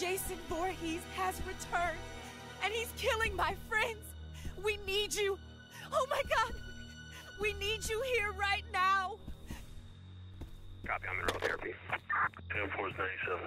Jason Voorhees has returned, and he's killing my friends. We need you. Oh my god, we need you here right now. Copy, I'm in therapy. Ten four nine seven.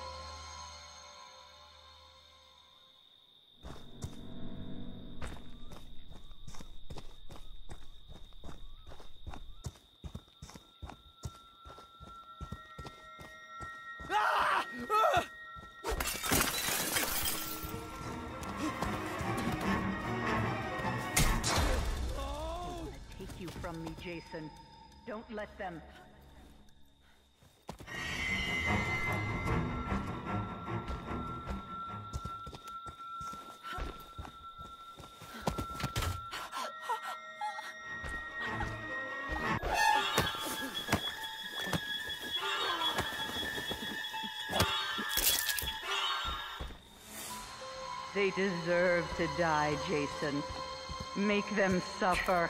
From me, Jason. Don't let them. They deserve to die, Jason. Make them suffer.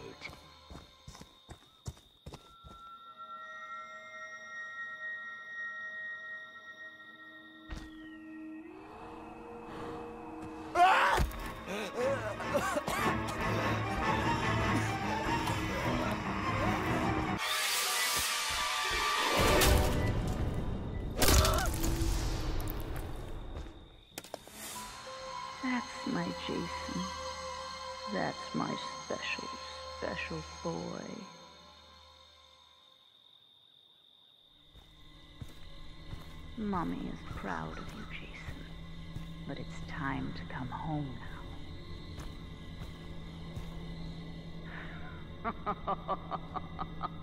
That's my Jason. That's my special, special boy. Mommy is proud of you, Jason. But it's time to come home now.